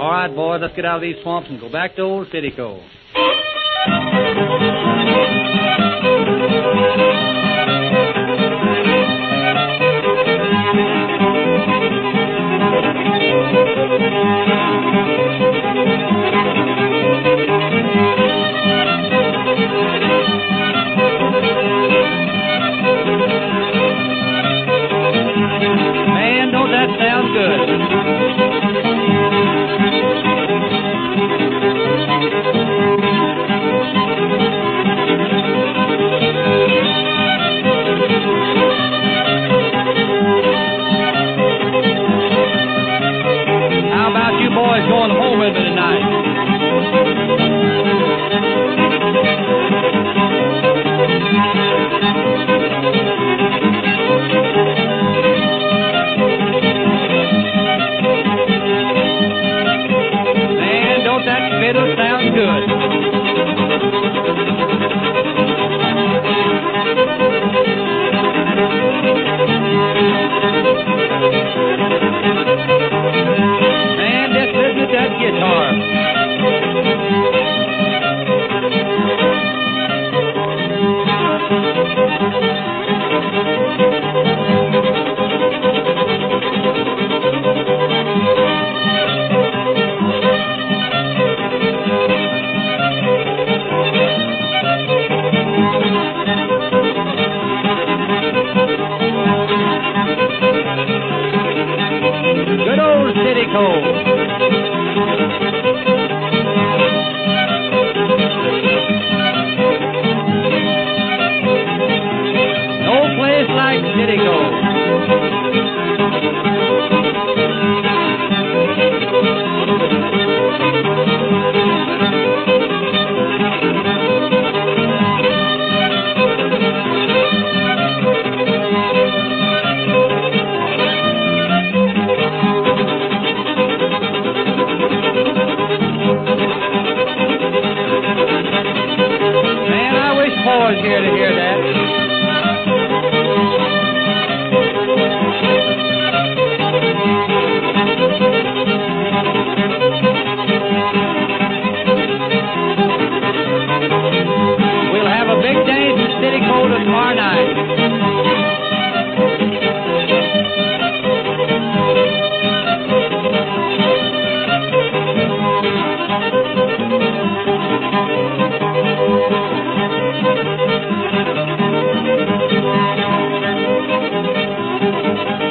All right, boys, let's get out of these swamps and go back to old Citaco. Man, don't that sound good? Boys going home with me tonight? Man, don't that fiddle sound good? Cove. applause here to hear that. We'll have a big day in the Citaco tomorrow night. Thank you.